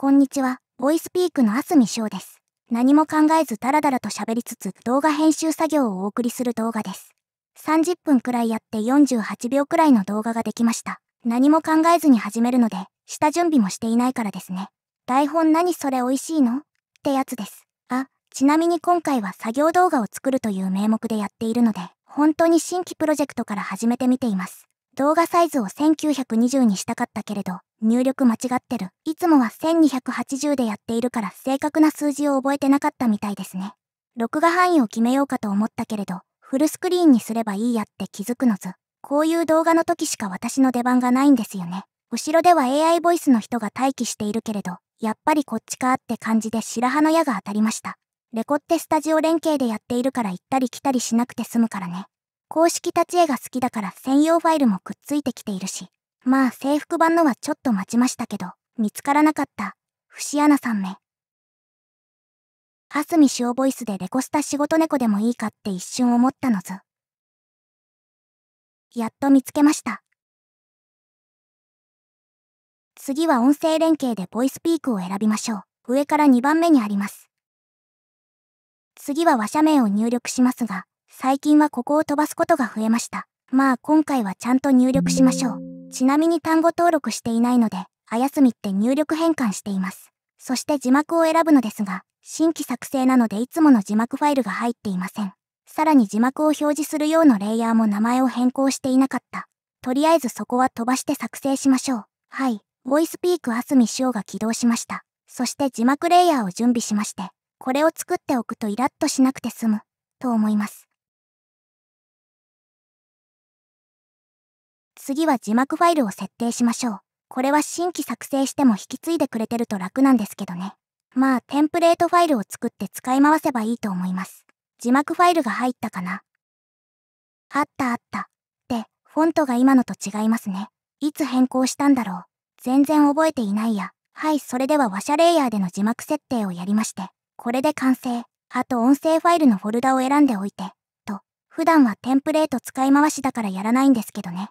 こんにちは、ボイスピークのあすみしょうです。何も考えずダラダラと喋りつつ動画編集作業をお送りする動画です。30分くらいやって48秒くらいの動画ができました。何も考えずに始めるので、下準備もしていないからですね。台本何それ美味しいの？ってやつです。あ、ちなみに今回は作業動画を作るという名目でやっているので、本当に新規プロジェクトから始めてみています。動画サイズを1920にしたかったけれど、入力間違ってる。いつもは1280でやっているから正確な数字を覚えてなかったみたいですね。録画範囲を決めようかと思ったけれど、フルスクリーンにすればいいやって気づくのず。こういう動画の時しか私の出番がないんですよね。後ろでは AI ボイスの人が待機しているけれど、やっぱりこっちかって感じで白羽の矢が当たりました。レコってスタジオ連携でやっているから行ったり来たりしなくて済むからね。公式立ち絵が好きだから専用ファイルもくっついてきているし。まあ制服版のはちょっと待ちましたけど、見つからなかった。節穴さんめ。蓮見塩ボイスでレコスタ仕事猫でもいいかって一瞬思ったのず。やっと見つけました。次は音声連携でボイスピークを選びましょう。上から2番目にあります。次は話者名を入力しますが、最近はここを飛ばすことが増えました。まあ今回はちゃんと入力しましょう。ちなみに単語登録していないので、あやすみって入力変換しています。そして字幕を選ぶのですが、新規作成なのでいつもの字幕ファイルが入っていません。さらに字幕を表示するようなレイヤーも名前を変更していなかった。とりあえずそこは飛ばして作成しましょう。はい、ボイスピークあすみしおが起動しました。そして字幕レイヤーを準備しまして、これを作っておくとイラッとしなくて済む、と思います。次は字幕ファイルを設定しましょう。これは新規作成しても引き継いでくれてると楽なんですけどね。まあ、テンプレートファイルを作って使い回せばいいと思います。字幕ファイルが入ったかな？あったあった。で、フォントが今のと違いますね。いつ変更したんだろう？全然覚えていないや。はい、それでは話者レイヤーでの字幕設定をやりまして、これで完成。あと音声ファイルのフォルダを選んでおいて、と、普段はテンプレート使い回しだからやらないんですけどね。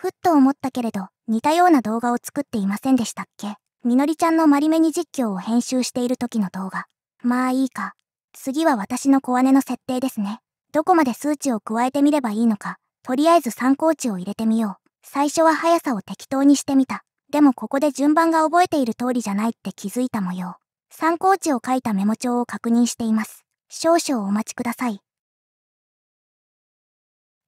ふっと思ったけれど、似たような動画を作っていませんでしたっけ？みのりちゃんのマリメニ実況を編集している時の動画。まあいいか。次は私の小姉の設定ですね。どこまで数値を加えてみればいいのか、とりあえず参考値を入れてみよう。最初は速さを適当にしてみた。でもここで順番が覚えている通りじゃないって気づいた模様。参考値を書いたメモ帳を確認しています。少々お待ちください。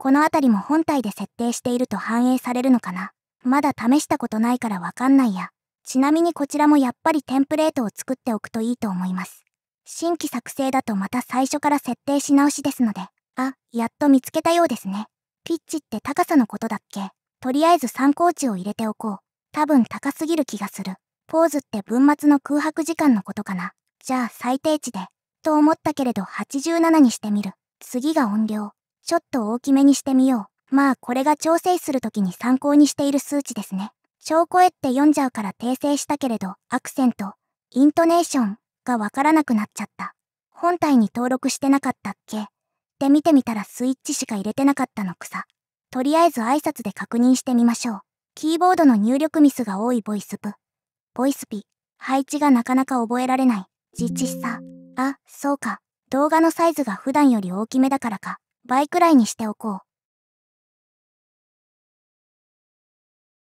このあたりも本体で設定していると反映されるのかな？まだ試したことないからわかんないや。ちなみにこちらもやっぱりテンプレートを作っておくといいと思います。新規作成だとまた最初から設定し直しですので。あ、やっと見つけたようですね。ピッチって高さのことだっけ？とりあえず参考値を入れておこう。多分高すぎる気がする。ポーズって文末の空白時間のことかな。じゃあ最低値で。と思ったけれど87にしてみる。次が音量。ちょっと大きめにしてみよう。まあこれが調整するときに参考にしている数値ですね。超声って読んじゃうから訂正したけれど、アクセント、イントネーションがわからなくなっちゃった。本体に登録してなかったっけ？で見てみたらスイッチしか入れてなかったの草。とりあえず挨拶で確認してみましょう。キーボードの入力ミスが多いボイスプ。ボイスピ。配置がなかなか覚えられない。実地さ。あ、そうか。動画のサイズが普段より大きめだからか。倍くらいにしておこう。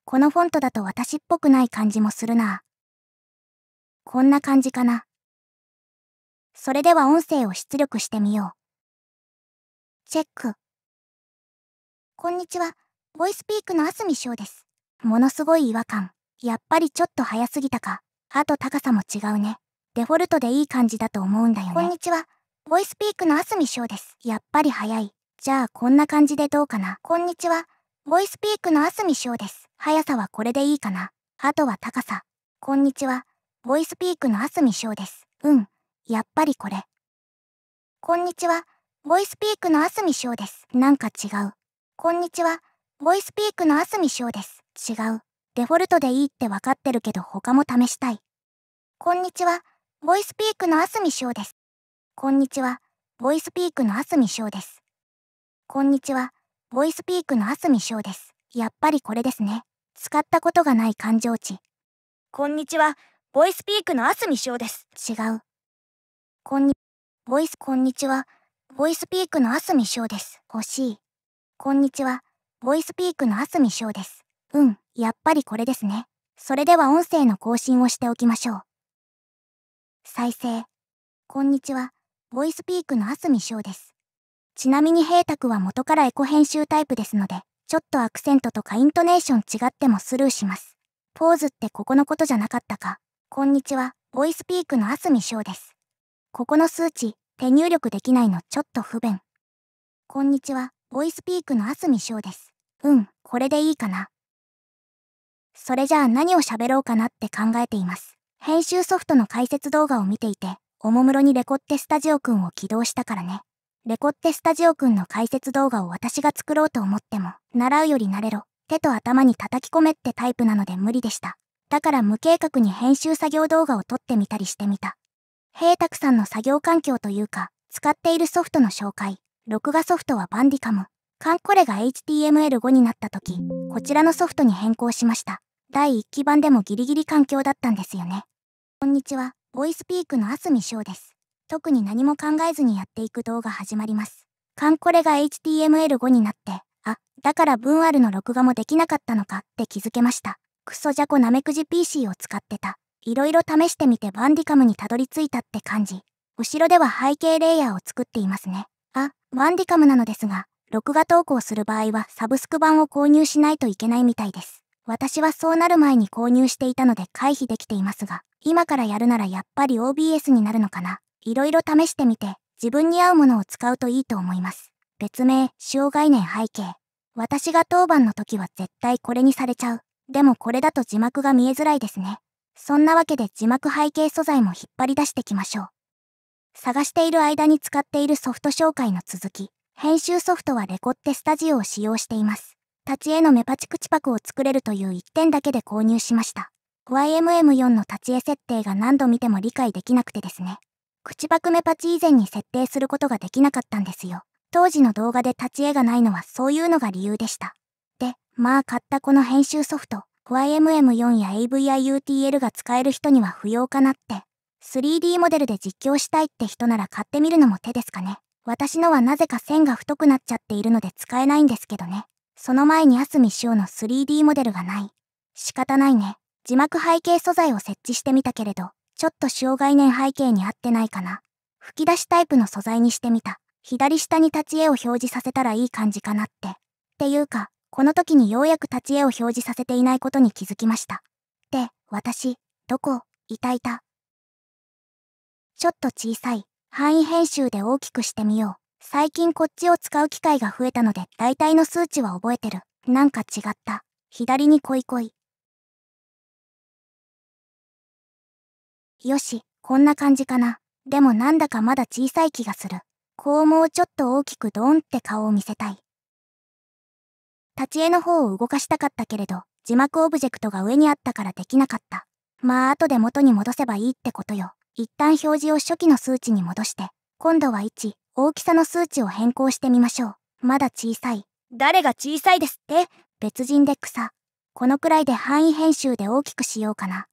このフォントだと私っぽくない感じもするな。こんな感じかな。それでは音声を出力してみよう。チェック。こんにちは。ボイスピークのあすみしょうです。ものすごい違和感。やっぱりちょっと早すぎたか。あと高さも違うね。デフォルトでいい感じだと思うんだよね。こんにちは。ボイスピークのあすみしょうです。やっぱり早い。じゃあこんな感じでどうかな。こんにちは。ボイスピークのあすみしょうです。速さはこれでいいかな。あとは高さ。こんにちは。ボイスピークのあすみしょうです。うん。やっぱりこれ。こんにちは。ボイスピークのあすみしょうです。なんか違う。こんにちは。ボイスピークのあすみしょうです。違う。デフォルトでいいってわかってるけど他も試したい。こんにちは。ボイスピークのあすみしょうです。こんにちは。ボイスピークのあすみしょうです。こんにちは。ボイスピークのあすみしょうです。やっぱりこれですね。使ったことがない感情値。こんにちは。ボイスピークのあすみしおです。違う。こんに、ボイス、こんにちは。ボイスピークのあすみしおです。欲しい。こんにちは。ボイスピークのあすみしおです。うん、やっぱりこれですね。それでは音声の更新をしておきましょう。再生。こんにちは。ボイスピークのあすみしおです。ちなみに平卓は元からエコ編集タイプですので、ちょっとアクセントとかイントネーション違ってもスルーします。ポーズってここのことじゃなかったか。こんにちは。ボイスピークのあすみしおです。ここの数値、手入力できないのちょっと不便。こんにちは、ボイスピークのあすみしょうです。うん、これでいいかな。それじゃあ何を喋ろうかなって考えています。編集ソフトの解説動画を見ていて、おもむろにレコッテスタジオくんを起動したからね。レコッテスタジオくんの解説動画を私が作ろうと思っても、習うより慣れろ、手と頭に叩き込めってタイプなので無理でした。だから無計画に編集作業動画を撮ってみたりしてみた。平沢さんの作業環境というか、使っているソフトの紹介。録画ソフトはバンディカム。カンコレが HTML5 になった時、こちらのソフトに変更しました。第1期版でもギリギリ環境だったんですよね。こんにちは、ボイスピークのあすみしょうです。特に何も考えずにやっていく動画始まります。カンコレが HTML5 になって、あ、だから文あるの録画もできなかったのかって気づけました。クソジャコナメクジ PC を使ってた。いろいろ試してみてバンディカムにたどり着いたって感じ。後ろでは背景レイヤーを作っていますね。あ、バンディカムなのですが、録画投稿する場合はサブスク版を購入しないといけないみたいです。私はそうなる前に購入していたので回避できていますが、今からやるならやっぱり OBS になるのかな。いろいろ試してみて、自分に合うものを使うといいと思います。別名、使用概念背景。私が当番の時は絶対これにされちゃう。でもこれだと字幕が見えづらいですね。そんなわけで字幕背景素材も引っ張り出してきましょう。探している間に使っているソフト紹介の続き。編集ソフトはレコッテスタジオを使用しています。立ち絵のメパチ口パクを作れるという一点だけで購入しました。YMM4 の立ち絵設定が何度見ても理解できなくてですね。口パクメパチ以前に設定することができなかったんですよ。当時の動画で立ち絵がないのはそういうのが理由でした。で、まあ買ったこの編集ソフト、YMM4 や AVIUTL が使える人には不要かなって。3D モデルで実況したいって人なら買ってみるのも手ですかね。私のはなぜか線が太くなっちゃっているので使えないんですけどね。その前にアスミシオの 3D モデルがない。仕方ないね。字幕背景素材を設置してみたけれど、ちょっと主要概念背景に合ってないかな。吹き出しタイプの素材にしてみた。左下に立ち絵を表示させたらいい感じかなって。っていうか、この時にようやく立ち絵を表示させていないことに気づきました。で、私、どこ、いたいた。ちょっと小さい、範囲編集で大きくしてみよう。最近こっちを使う機会が増えたので、大体の数値は覚えてる。なんか違った。左にこいこい。よし、こんな感じかな。でもなんだかまだ小さい気がする。こうもうちょっと大きくドーンって顔を見せたい。立ち絵の方を動かしたかったけれど、字幕オブジェクトが上にあったからできなかった。まあ後で元に戻せばいいってことよ。一旦表示を初期の数値に戻して、今度は1、大きさの数値を変更してみましょう。まだ小さい。誰が小さいですって？別人で草。このくらいで範囲編集で大きくしようかな。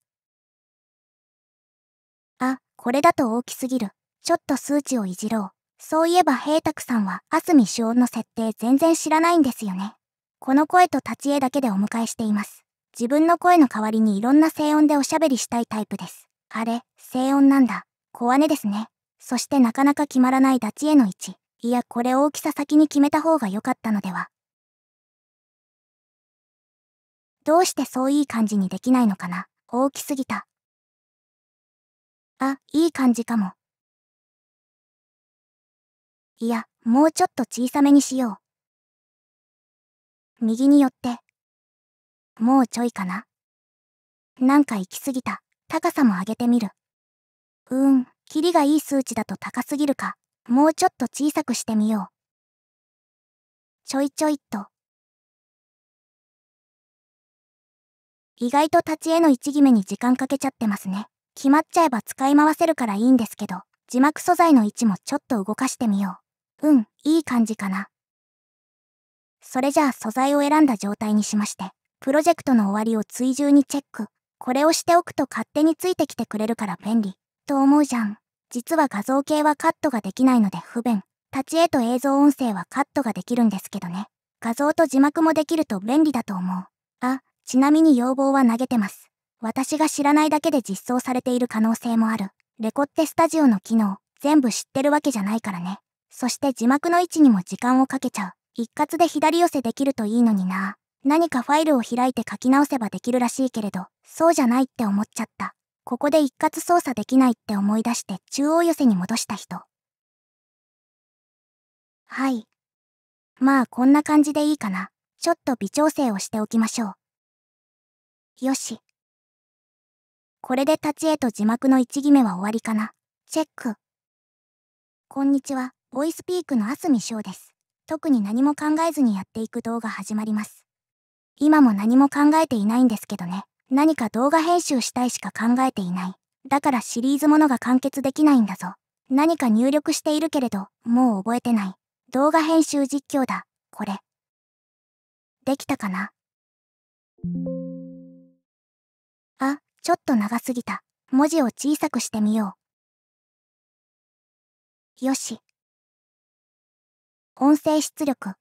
あ、これだと大きすぎる。ちょっと数値をいじろう。そういえば平沢さんは、あすみ主音の設定全然知らないんですよね。この声と立ち絵だけでお迎えしています。自分の声の代わりにいろんな声音でおしゃべりしたいタイプです。あれ、声音なんだ。小姉ですね。そしてなかなか決まらない立ち絵の位置。いや、これ大きさ先に決めた方が良かったのでは。どうしてそういい感じにできないのかな大きすぎた。あ、いい感じかも。いや、もうちょっと小さめにしよう。右に寄って。もうちょいかな。なんか行き過ぎた。高さも上げてみる。うーん、キリがいい数値だと高すぎるか。もうちょっと小さくしてみよう。ちょいちょいっと。意外と立ち絵の位置決めに時間かけちゃってますね。決まっちゃえば使い回せるからいいんですけど、字幕素材の位置もちょっと動かしてみよう。うん、いい感じかな。それじゃあ素材を選んだ状態にしまして、プロジェクトの終わりを追従にチェック。これをしておくと勝手についてきてくれるから便利。と思うじゃん。実は画像系はカットができないので不便。立ち絵と映像音声はカットができるんですけどね。画像と字幕もできると便利だと思う。あ、ちなみに要望は投げてます。私が知らないだけで実装されている可能性もある。レコってスタジオの機能、全部知ってるわけじゃないからね。そして字幕の位置にも時間をかけちゃう。一括で左寄せできるといいのにな。何かファイルを開いて書き直せばできるらしいけれど、そうじゃないって思っちゃった。ここで一括操作できないって思い出して中央寄せに戻した人。はい。まあこんな感じでいいかな。ちょっと微調整をしておきましょう。よし。これで立ち絵と字幕の1決めは終わりかな。チェック。こんにちは、ボイスピークのあすみしょうです。特に何も考えずにやっていく動画始まります。今も何も考えていないんですけどね。何か動画編集したいしか考えていない。だからシリーズものが完結できないんだぞ。何か入力しているけれど、もう覚えてない。動画編集実況だ、これ。できたかな？あ、ちょっと長すぎた。文字を小さくしてみよう。よし。音声出力。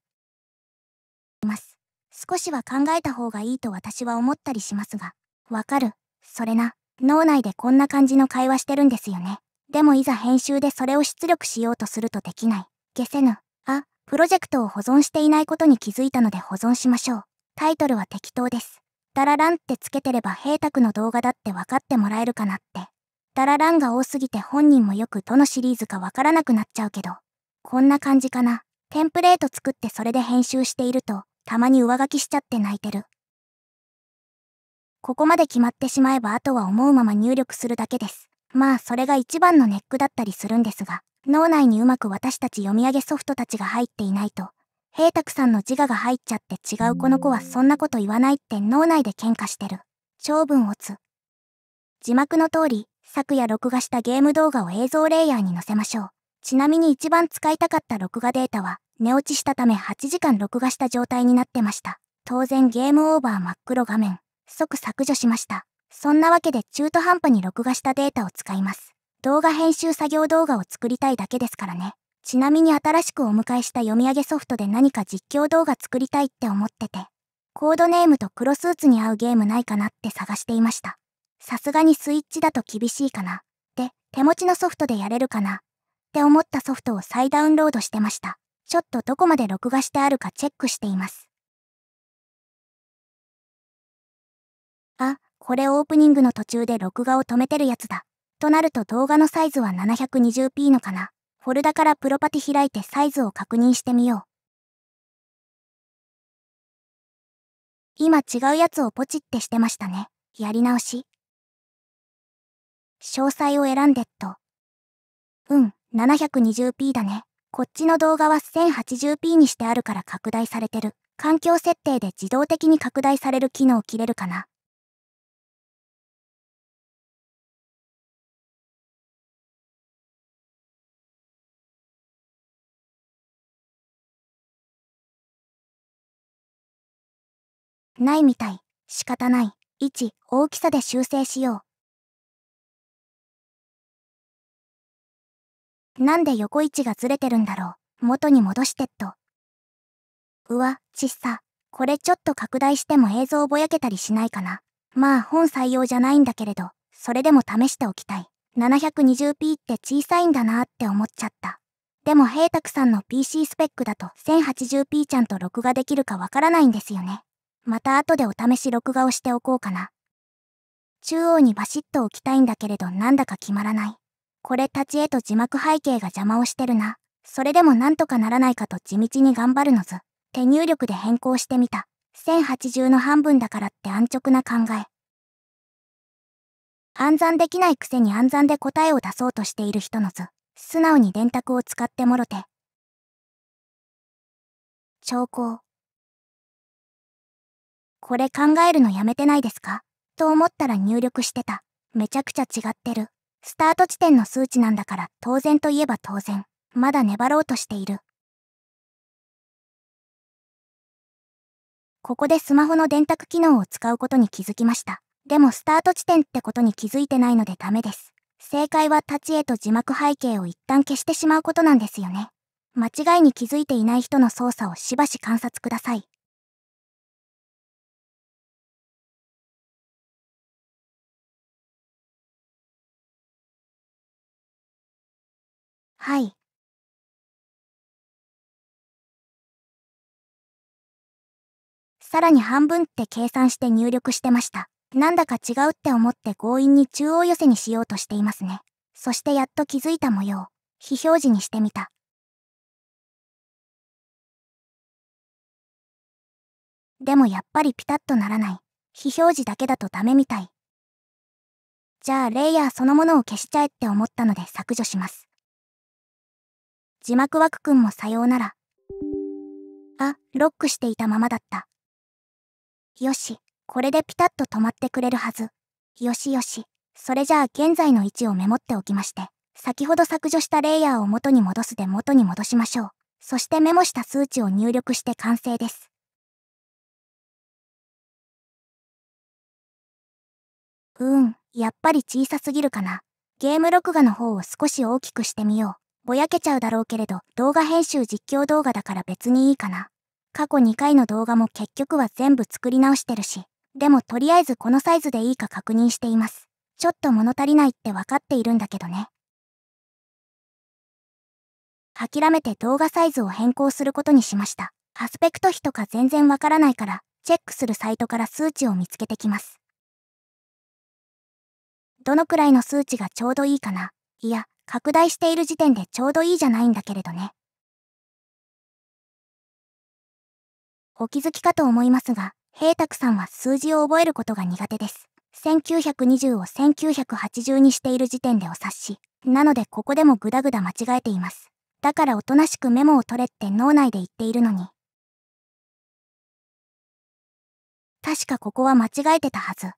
います。少しは考えた方がいいと私は思ったりしますが。わかる。それな。脳内でこんな感じの会話してるんですよね。でもいざ編集でそれを出力しようとするとできない。消せぬ。あ、プロジェクトを保存していないことに気づいたので保存しましょう。タイトルは適当です。ダラランってつけてれば平卓の動画だって分かってもらえるかなって。ダラランが多すぎて本人もよくどのシリーズか分からなくなっちゃうけど。こんな感じかな。テンプレート作ってそれで編集していると、たまに上書きしちゃって泣いてる。ここまで決まってしまえばあとは思うまま入力するだけです。まあそれが一番のネックだったりするんですが、脳内にうまく私たち読み上げソフトたちが入っていないと、平沢さんの自我が入っちゃって違うこの子はそんなこと言わないって脳内で喧嘩してる。長文をつ。字幕の通り、昨夜録画したゲーム動画を映像レイヤーに載せましょう。ちなみに一番使いたかった録画データは、寝落ちしたため8時間録画した状態になってました。当然ゲームオーバー真っ黒画面。即削除しました。そんなわけで中途半端に録画したデータを使います。動画編集作業動画を作りたいだけですからね。ちなみに新しくお迎えした読み上げソフトで何か実況動画作りたいって思ってて、コードネームと黒スーツに合うゲームないかなって探していました。さすがにスイッチだと厳しいかな。で、手持ちのソフトでやれるかな。って思ったソフトを再ダウンロードしてました。ちょっとどこまで録画してあるかチェックしています。あ、これオープニングの途中で録画を止めてるやつだ。となると動画のサイズは 720p のかな。フォルダからプロパティ開いてサイズを確認してみよう。今違うやつをポチってしてましたね。やり直し。詳細を選んでっと。うん、720p だね。こっちの動画は 1080p にしてあるから拡大されてる。環境設定で自動的に拡大される機能切れるかな。ないみたい。仕方ない。1、大きさで修正しよう。なんで横位置がずれてるんだろう。元に戻してっと。うわ、ちっさ。これちょっと拡大しても映像ぼやけたりしないかな。まあ本採用じゃないんだけれど、それでも試しておきたい。720p って小さいんだなって思っちゃった。でも平沢さんの PC スペックだと 1080p ちゃんと録画できるかわからないんですよね。また後でお試し録画をしておこうかな。中央にバシッと置きたいんだけれどなんだか決まらない。これ立ち絵と字幕背景が邪魔をしてるな。それでもなんとかならないかと地道に頑張るのず。手入力で変更してみた。1080の半分だからって安直な考え。暗算できないくせに暗算で答えを出そうとしている人の図。素直に電卓を使ってもろて。兆候。これ考えるのやめてないですか？と思ったら入力してた。めちゃくちゃ違ってる。スタート地点の数値なんだから当然といえば当然。まだ粘ろうとしている。ここでスマホの電卓機能を使うことに気づきました。でもスタート地点ってことに気づいてないのでダメです。正解は立ち絵と字幕背景を一旦消してしまうことなんですよね。間違いに気づいていない人の操作をしばし観察ください。はい。さらに半分って計算して入力してました。なんだか違うって思って強引に中央寄せにしようとしていますね。そしてやっと気づいた模様。非表示にしてみた。でもやっぱりピタッとならない。非表示だけだとダメみたい。じゃあレイヤーそのものを消しちゃえって思ったので削除します。字幕枠くんもさようなら。あ、ロックしていたままだった。よし、これでピタッと止まってくれるはず。よしよし。それじゃあ現在の位置をメモっておきまして、先ほど削除したレイヤーを元に戻すで元に戻しましょう。そしてメモした数値を入力して完成です。うん、やっぱり小さすぎるかな。ゲーム録画の方を少し大きくしてみよう。ぼやけちゃうだろうけれど、動画編集実況動画だから別にいいかな。過去2回の動画も結局は全部作り直してるし、でもとりあえずこのサイズでいいか確認しています。ちょっと物足りないって分かっているんだけどね。諦めて動画サイズを変更することにしました。アスペクト比とか全然わからないから、チェックするサイトから数値を見つけてきます。どのくらいの数値がちょうどいいかないや、拡大している時点でちょうどいいじゃないんだけれどね。お気づきかと思いますが、平卓さんは数字を覚えることが苦手です。1920を1980にしている時点でお察し。なのでここでもグダグダ間違えています。だからおとなしくメモを取れって脳内で言っているのに。確かここは間違えてたはず。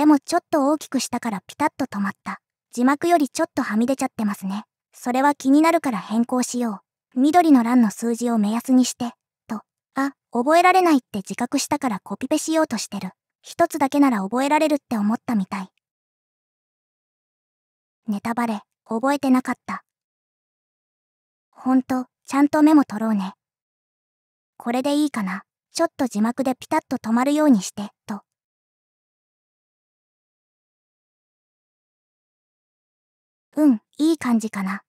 でもちょっと大きくしたからピタッと止まった。字幕よりちょっとはみ出ちゃってますね。それは気になるから変更しよう。緑の欄の数字を目安にして、と、あ、覚えられないって自覚したからコピペしようとしてる。一つだけなら覚えられるって思ったみたい。ネタバレ、覚えてなかった。ほんと、ちゃんとメモ取ろうね。これでいいかな。ちょっと字幕でピタッと止まるようにして、と。うん、いい感じかな。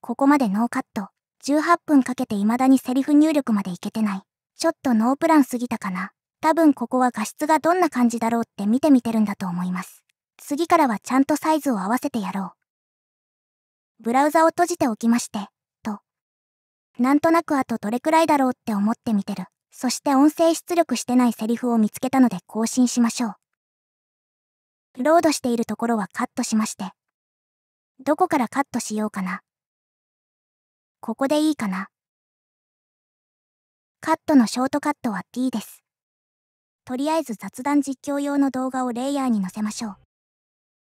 ここまでノーカット。18分かけて未だにセリフ入力までいけてない。ちょっとノープランすぎたかな。多分ここは画質がどんな感じだろうって見てみてるんだと思います。次からはちゃんとサイズを合わせてやろう。ブラウザを閉じておきまして、と。なんとなくあとどれくらいだろうって思ってみてる。そして音声出力してないセリフを見つけたので更新しましょう。ロードしているところはカットしまして。どこからカットしようかな。ここでいいかな。カットのショートカットは T です。とりあえず雑談実況用の動画をレイヤーに載せましょ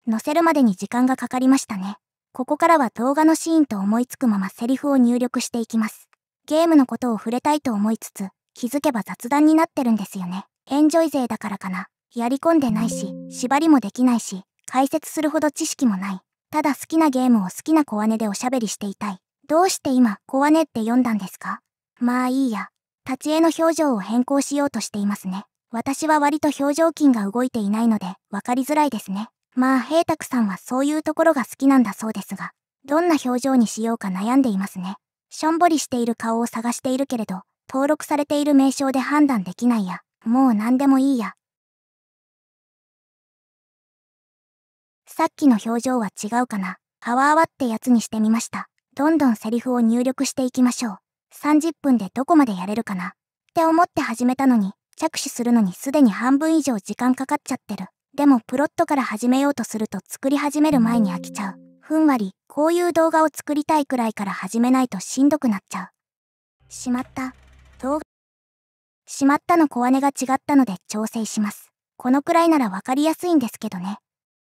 う。載せるまでに時間がかかりましたね。ここからは動画のシーンと思いつくままセリフを入力していきます。ゲームのことを触れたいと思いつつ、気づけば雑談になってるんですよね。エンジョイ勢だからかな。やり込んでないし、縛りもできないし、解説するほど知識もない。ただ好きなゲームを好きな小姉でおしゃべりしていたい。どうして今、小姉って読んだんですか？まあいいや。立ち絵の表情を変更しようとしていますね。私は割と表情筋が動いていないので、わかりづらいですね。まあ、平卓さんはそういうところが好きなんだそうですが、どんな表情にしようか悩んでいますね。しょんぼりしている顔を探しているけれど、登録されている名称で判断できないや。もう何でもいいや。さっきの表情は違うかな。あわあわってやつにしてみました。どんどんセリフを入力していきましょう。30分でどこまでやれるかなって思って始めたのに、着手するのにすでに半分以上時間かかっちゃってる。でもプロットから始めようとすると作り始める前に飽きちゃう。ふんわり、こういう動画を作りたいくらいから始めないとしんどくなっちゃう。しまった。動画。しまったの小姉が違ったので調整します。このくらいならわかりやすいんですけどね。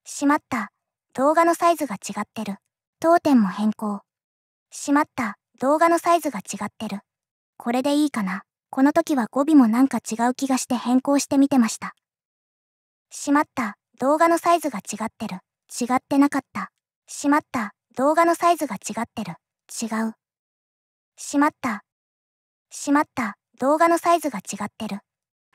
しまった。動画のサイズが違ってる。当店も変更。しまった、動画のサイズが違ってる。これでいいかな。この時は語尾もなんか違う気がして変更してみてました。しまった、動画のサイズが違ってる。違ってなかった。しまった、動画のサイズが違ってる。違う。しまった。しまった、動画のサイズが違ってる。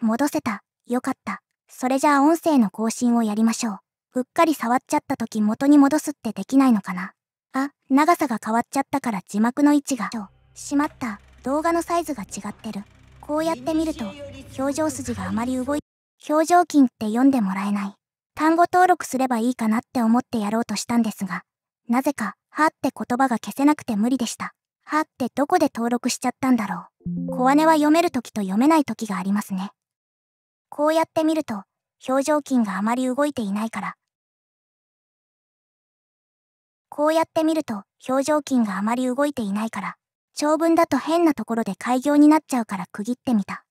戻せた。よかった。それじゃあ音声の更新をやりましょう。うっかり触っちゃった時元に戻すってできないのかな？あ、長さが変わっちゃったから字幕の位置が。としまった。動画のサイズが違ってる。こうやって見ると、表情筋があまり動い、表情筋って読んでもらえない。単語登録すればいいかなって思ってやろうとしたんですが、なぜか、はって言葉が消せなくて無理でした。はってどこで登録しちゃったんだろう。小姉は読める時と読めない時がありますね。こうやって見ると、表情筋があまり動いていないから。こうやって見ると、表情筋があまり動いていないから。長文だと変なところで開業になっちゃうから区切ってみた。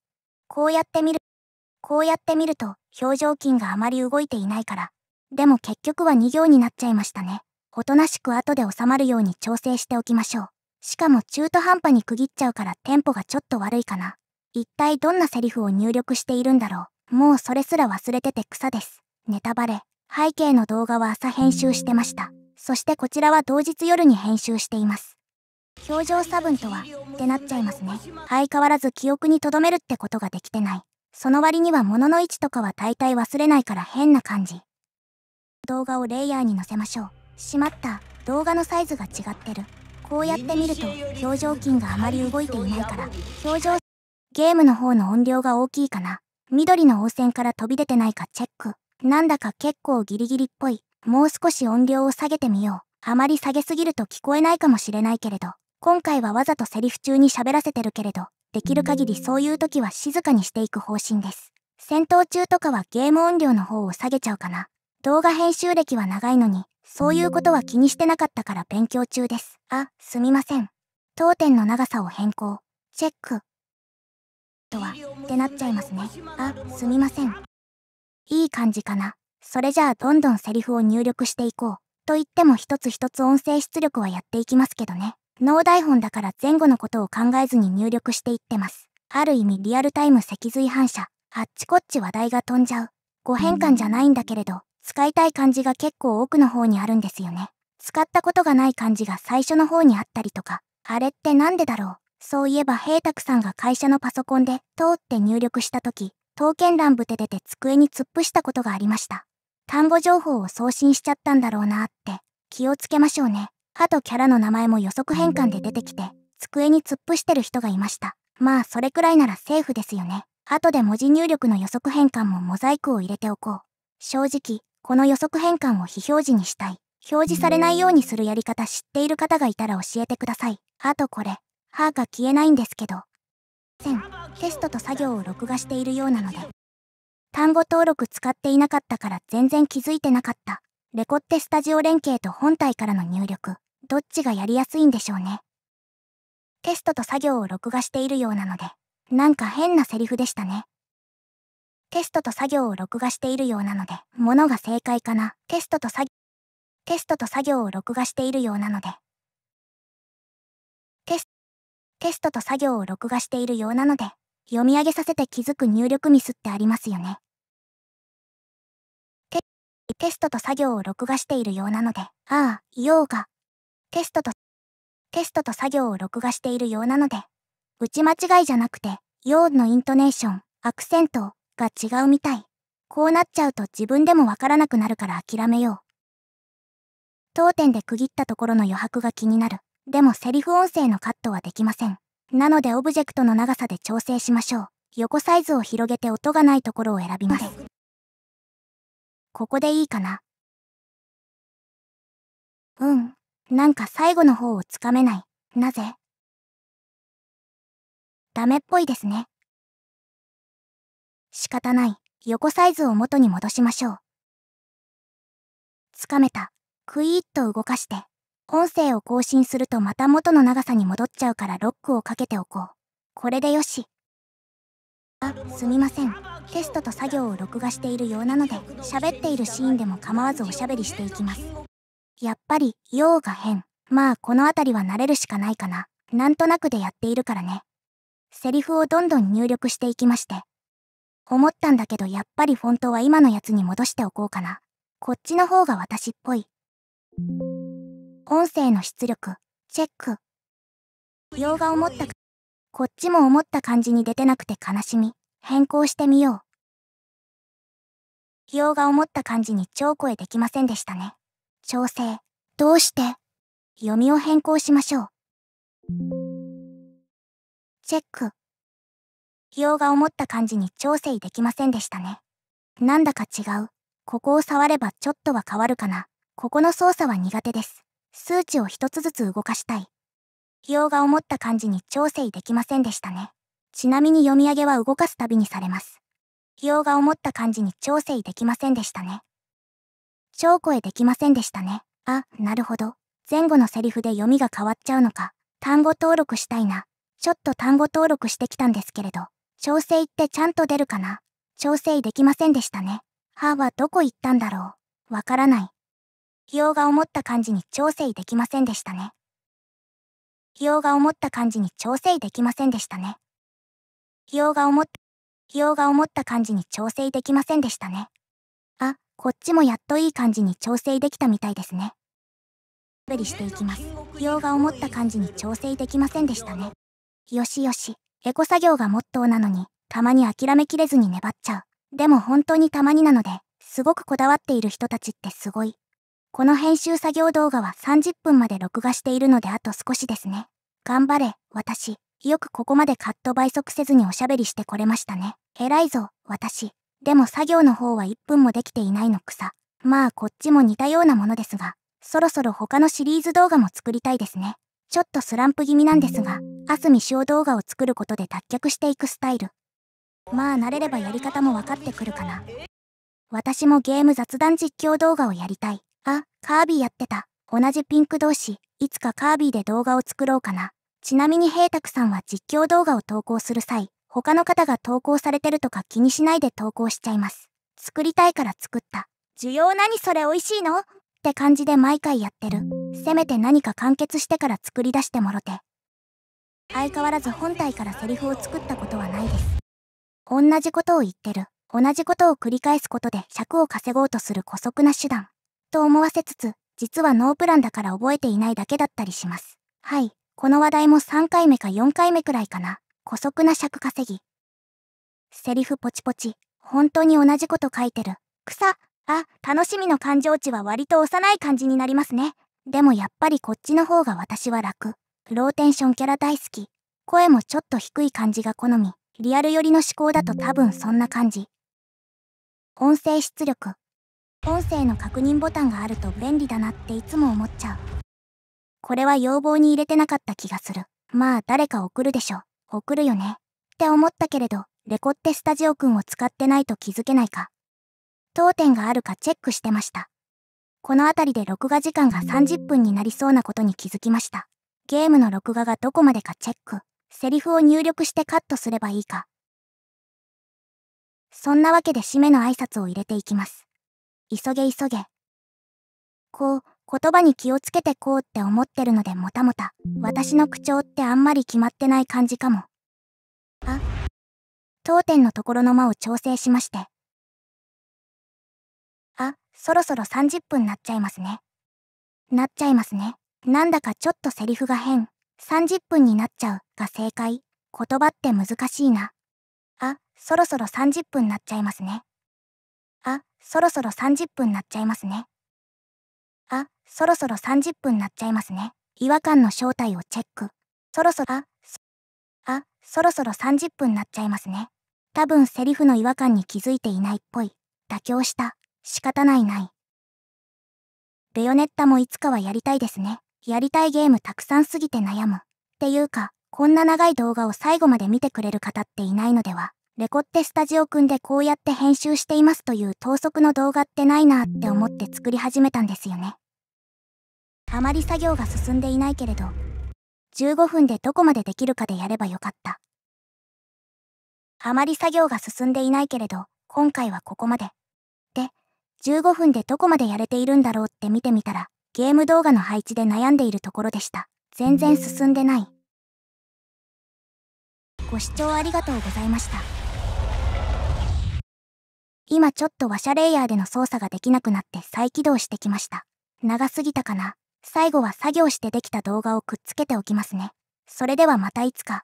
こうやって見る、こうやって見ると表情筋があまり動いていないから。でも結局は2行になっちゃいましたね。おとなしく後で収まるように調整しておきましょう。しかも中途半端に区切っちゃうからテンポがちょっと悪いかな。一体どんなセリフを入力しているんだろう。もうそれすら忘れてて草です。ネタバレ。背景の動画は朝編集してました。そしてこちらは同日夜に編集しています。表情差分とはってなっちゃいますね。相変わらず記憶に留めるってことができてない。その割には物の位置とかは大体忘れないから変な感じ。動画をレイヤーに載せましょう。しまった。動画のサイズが違ってる。こうやって見ると表情筋があまり動いていないから。表情ゲームの方の音量が大きいかな。緑の応線から飛び出てないかチェック。なんだか結構ギリギリっぽい。もう少し音量を下げてみようあまり下げすぎると聞こえないかもしれないけれど今回はわざとセリフ中に喋らせてるけれど、できる限りそういう時は静かにしていく方針です。戦闘中とかはゲーム音量の方を下げちゃうかな。動画編集歴は長いのに、そういうことは気にしてなかったから勉強中です。あ、すみません。当店の長さを変更。チェック。とは、ってなっちゃいますね。あ、すみません。いい感じかな。それじゃあどんどんセリフを入力していこう。と言っても一つ一つ音声出力はやっていきますけどね。脳台本だから前後のことを考えずに入力していってます。ある意味リアルタイム脊髄反射。あっちこっち話題が飛んじゃう。誤変換じゃないんだけれど、使いたい漢字が結構奥の方にあるんですよね。使ったことがない漢字が最初の方にあったりとか、あれってなんでだろう。そういえば平沢さんが会社のパソコンで、通って入力した時、刀剣乱舞て出て机に突っ伏したことがありました。単語情報を送信しちゃったんだろうなって、気をつけましょうね。歯とキャラの名前も予測変換で出てきて、机に突っ伏してる人がいました。まあ、それくらいならセーフですよね。後で文字入力の予測変換もモザイクを入れておこう。正直、この予測変換を非表示にしたい。表示されないようにするやり方知っている方がいたら教えてください。あとこれ、歯が消えないんですけど。テストと作業を録画しているようなので。単語登録使っていなかったから全然気づいてなかった。レコってスタジオ連携と本体からの入力。どっちがやりやすいんでしょうね。テストと作業を録画しているようなので、なんか変なセリフでしたね。テストと作業を録画しているようなので、ものが正解かな。テストと作業、テストと作業を録画しているようなので。テス、テストと作業を録画しているようなので、読み上げさせて気づく入力ミスってありますよね。テ、テストと作業を録画しているようなので、ああ、言おうが、テストと、テストと作業を録画しているようなので、打ち間違いじゃなくて、用のイントネーション、アクセントが違うみたい。こうなっちゃうと自分でもわからなくなるから諦めよう。当店で区切ったところの余白が気になる。でもセリフ音声のカットはできません。なのでオブジェクトの長さで調整しましょう。横サイズを広げて音がないところを選びます。ここでいいかな。うん。なんか最後の方をつかめない。なぜ？ダメっぽいですね。仕方ない。横サイズを元に戻しましょう。つかめた。クイーッと動かして。音声を更新するとまた元の長さに戻っちゃうからロックをかけておこう。これでよし。あ、すみません。テストと作業を録画しているようなので、喋っているシーンでも構わずおしゃべりしていきます。やっぱり、用が変。まあ、この辺りは慣れるしかないかな。なんとなくでやっているからね。セリフをどんどん入力していきまして。思ったんだけどやっぱりフォントは今のやつに戻しておこうかな。こっちの方が私っぽい。音声の出力、チェック。用が思ったこっちも思った感じに出てなくて悲しみ、変更してみよう。用が思った感じに超声できませんでしたね。調整。どうして？読みを変更しましょう。チェック。用が思った感じに調整できませんでしたね。なんだか違う。ここを触ればちょっとは変わるかな。ここの操作は苦手です。数値を一つずつ動かしたい。費用が思った感じに調整できませんでしたね。ちなみに読み上げは動かすたびにされます。費用が思った感じに調整できませんでしたね。超声できませんでしたね。あ、なるほど。前後のセリフで読みが変わっちゃうのか。単語登録したいな。ちょっと単語登録してきたんですけれど、調整ってちゃんと出るかな調整できませんでしたね。ははどこ行ったんだろう。わからない。費用が思った感じに調整できませんでしたね。費用が思った感じに調整できませんでしたね。費用が思った、用が思った感じに調整できませんでしたね。あ、こっちもやっといい感じに調整できたみたいですね。べりしていきます。費用が思った感じに調整できませんでしたね。よしよし、エコ作業がモットーなのに、たまに諦めきれずに粘っちゃう。でも本当にたまになので、すごくこだわっている人たちってすごい。この編集作業動画は30分まで録画しているのであと少しですね。頑張れ、私。よくここまでカット倍速せずにおしゃべりしてこれましたね。偉いぞ、私。でも作業の方は1分もできていないの草。まあこっちも似たようなものですが、そろそろ他のシリーズ動画も作りたいですね。ちょっとスランプ気味なんですが、アスミ小動画を作ることで脱却していくスタイル。まあ慣れればやり方も分かってくるかな。私もゲーム雑談実況動画をやりたい。あ、カービィやってた。同じピンク同士、いつかカービィで動画を作ろうかな。ちなみに平卓さんは実況動画を投稿する際、他の方が投稿されてるとか気にしないで投稿しちゃいます。作りたいから作った。需要何それ美味しいの？って感じで毎回やってる。せめて何か完結してから作り出してもろて。相変わらず本体からセリフを作ったことはないです。同じことを言ってる。同じことを繰り返すことで尺を稼ごうとする姑息な手段。と思わせつつ、実はノープランだから覚えていないだけだったりします。はい、この話題も3回目か4回目くらいかな。姑息な尺稼ぎ。セリフポチポチ。本当に同じこと書いてる。草。あ、楽しみの感情値は割と幼い感じになりますね。でもやっぱりこっちの方が私は楽。ローテンションキャラ大好き。声もちょっと低い感じが好み。リアル寄りの思考だと多分そんな感じ。音声出力。音声の確認ボタンがあると便利だなっていつも思っちゃう。これは要望に入れてなかった気がする。まあ誰か送るでしょ。送るよね。って思ったけれど、レコってスタジオくんを使ってないと気づけないか。当店があるかチェックしてました。この辺りで録画時間が30分になりそうなことに気づきました。ゲームの録画がどこまでかチェック。セリフを入力してカットすればいいか。そんなわけで締めの挨拶を入れていきます。急げ急げ。こう、言葉に気をつけてこうって思ってるのでもたもた。私の口調ってあんまり決まってない感じかも。あ当店のところの間を調整しまして、あ、そろそろ30分なっちゃいますね。なっちゃいますね。なんだかちょっとセリフが変。30分になっちゃうが正解。言葉って難しいな。あ、そろそろ30分なっちゃいますね。あ、そろそろ30分なっちゃいますね。あ、そろそろ30分なっちゃいますね。違和感の正体をチェック。そろそろ、あ、あ、そろそろ30分なっちゃいますね。多分セリフの違和感に気づいていないっぽい。妥協した。仕方ないない。ベヨネッタもいつかはやりたいですね。やりたいゲームたくさんすぎて悩む。っていうか、こんな長い動画を最後まで見てくれる方っていないのでは。レコってスタジオくんでこうやって編集していますという等速の動画ってないなって思って作り始めたんですよね。あまり作業が進んでいないけれど、15分でどこまでできるかでやればよかった。あまり作業が進んでいないけれど、今回はここまでで。15分でどこまでやれているんだろうって見てみたら、ゲーム動画の配置で悩んでいるところでした。全然進んでない。ご視聴ありがとうございました。今ちょっと話者レイヤーでの操作ができなくなって再起動してきました。長すぎたかな最後は作業してできた動画をくっつけておきますね。それではまたいつか。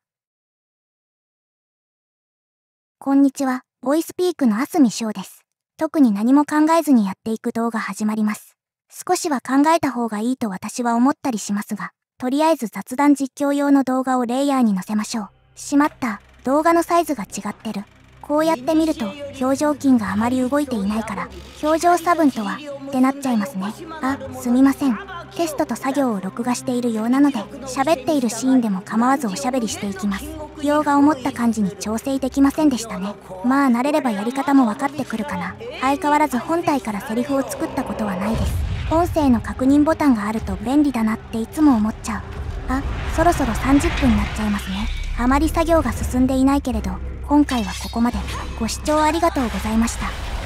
こんにちは、ボイスピークのあすみしょうです。特に何も考えずにやっていく動画始まります。少しは考えた方がいいと私は思ったりしますが、とりあえず雑談実況用の動画をレイヤーに載せましょう。しまった、動画のサイズが違ってる。こうやって見ると、表情筋があまり動いていないから、表情差分とは、ってなっちゃいますね。あ、すみません。テストと作業を録画しているようなので、喋っているシーンでも構わずおしゃべりしていきます。用が思った感じに調整できませんでしたね。まあ慣れればやり方も分かってくるかな。相変わらず本体からセリフを作ったことはないです。音声の確認ボタンがあると便利だなっていつも思っちゃう。あ、そろそろ30分になっちゃいますね。あまり作業が進んでいないけれど、今回はここまで。ご視聴ありがとうございました。